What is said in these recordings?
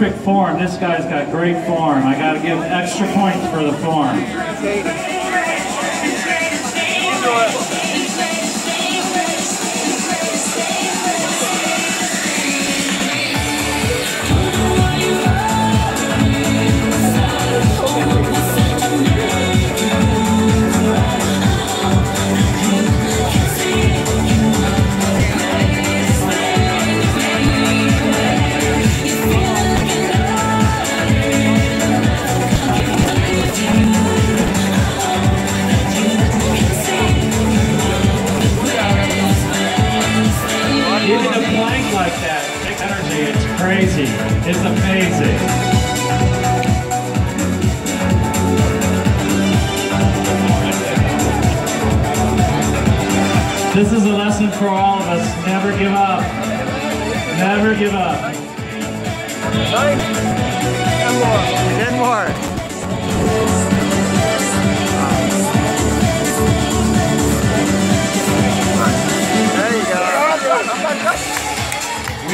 perfect form. This guy's got great form. I got to give extra points for the form. It's amazing. This is a lesson for all of us. Never give up. Never give up. Nine. Ten more. Ten more. There you go.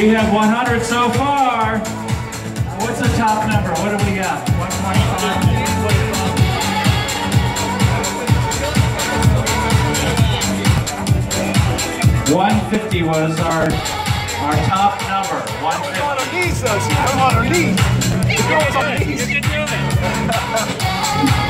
We have 100 so far. What's the top number? What do we got? 125? One fifty was our our top number. One Come on fifty. her knees, though. She's come on her knees. The girl's on her knees. You can do it.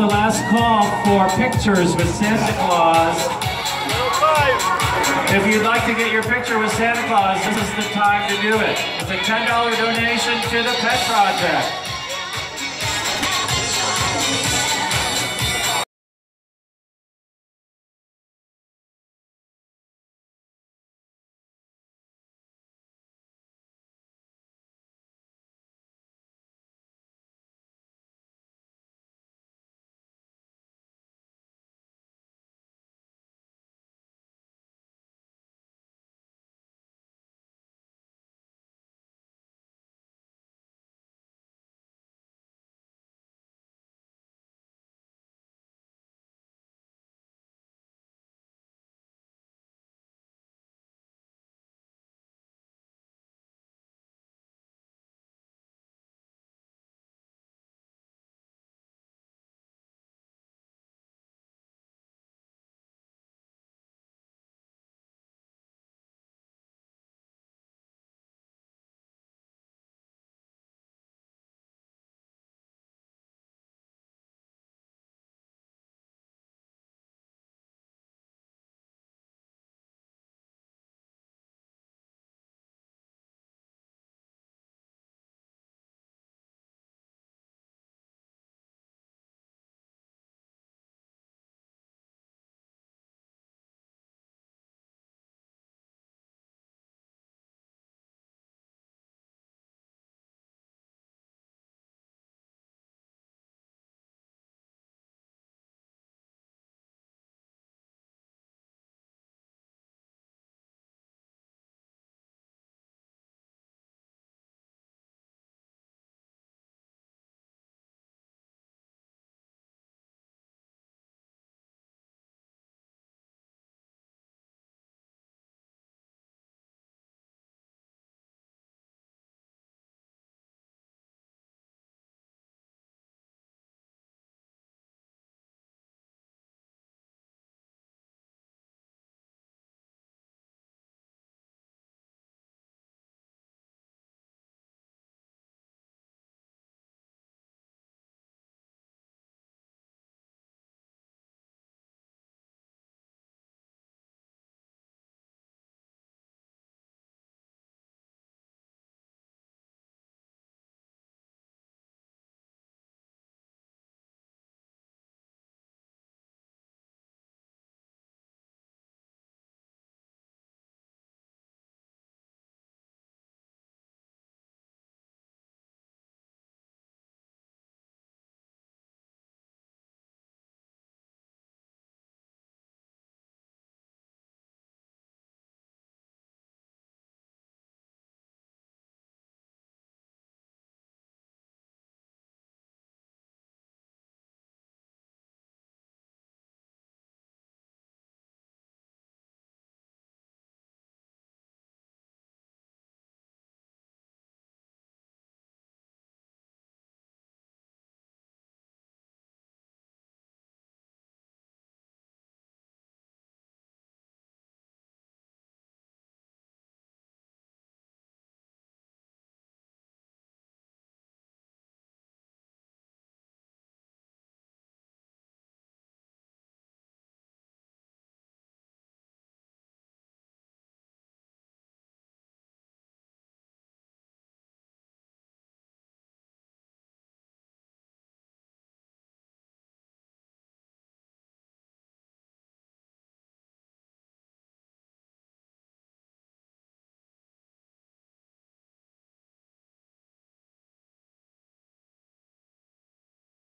the last call for pictures with Santa Claus. If you'd like to get your picture with Santa Claus, this is the time to do it. It's a $10 donation to the Pet Project.